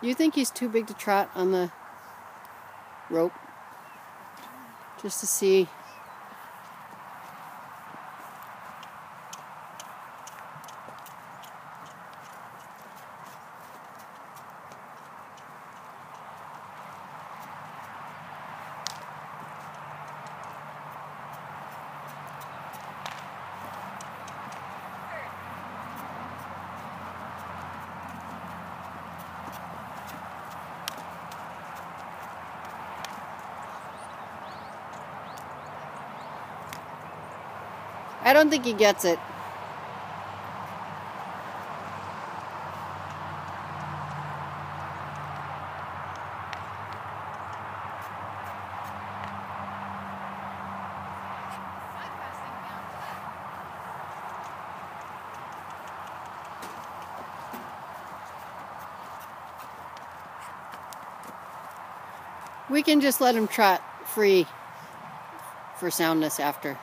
You think he's too big to trot on the rope? Just to see. I don't think he gets it. We can just let him trot free for soundness after.